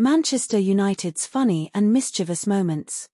Manchester United's funny and mischievous moments.